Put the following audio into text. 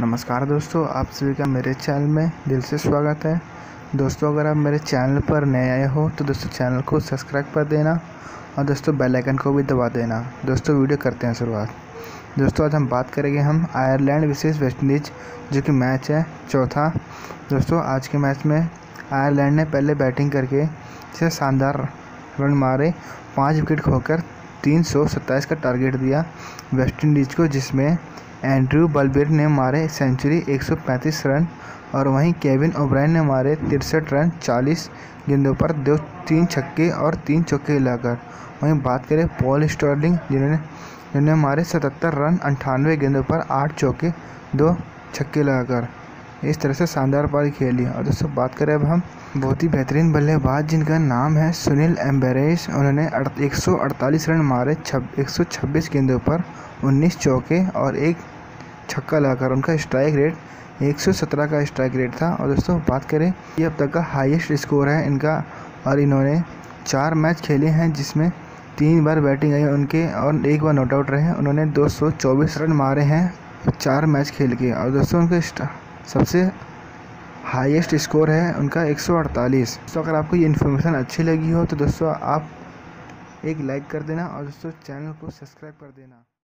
नमस्कार दोस्तों, आप सभी का मेरे चैनल में दिल से स्वागत है। दोस्तों, अगर आप मेरे चैनल पर नए आए हो तो दोस्तों चैनल को सब्सक्राइब कर देना और दोस्तों बेल आइकन को भी दबा देना। दोस्तों, वीडियो करते हैं शुरुआत। दोस्तों, आज हम बात करेंगे हम आयरलैंड विशेष वेस्ट इंडीज, जो कि मैच है, चौथा। दोस्तों, आज के मैच में आयरलैंड ने पहले बैटिंग करके से शानदार रन मारे, पाँच विकेट खोकर तीन सौ सत्ताईस का टारगेट दिया वेस्ट इंडीज़ को, जिसमें एंड्रयू बलबीर ने मारे सेंचुरी 135 रन और वहीं केविन ओब्रायन ने मारे तिरसठ रन 40 गेंदों पर दो, तीन छक्के और तीन चौके लगाकर। वहीं बात करें पॉल स्टर्लिंग जिन्होंने जिन्होंने मारे 77 रन, अंठानवे गेंदों पर आठ चौके, दो छक्के लगाकर। इस तरह से शानदार पारी खेली और दोस्तों, बात करें अब हम, बहुत ही बेहतरीन बल्लेबाज जिनका नाम है सुनील एम्बेरेस उन्होंने एक सौ अड़तालीस रन मारे छब, एक गेंदों पर 19 चौके और एक छक्का लगाकर। उनका स्ट्राइक रेट 117 का स्ट्राइक रेट था। और दोस्तों, बात करें, ये अब तक का हाईएस्ट स्कोर है इनका। और इन्होंने चार मैच खेले हैं, जिसमें तीन बार बैटिंग आई उनके और एक बार नॉट आउट रहे उन्होंने 224 रन मारे हैं चार मैच खेल के। और दोस्तों, उनके सबसे हाईएस्ट स्कोर है उनका 148 तो अगर आपको ये इन्फॉर्मेशन अच्छी लगी हो तो दोस्तों, आप एक लाइक कर देना और दोस्तों चैनल को सब्सक्राइब कर देना।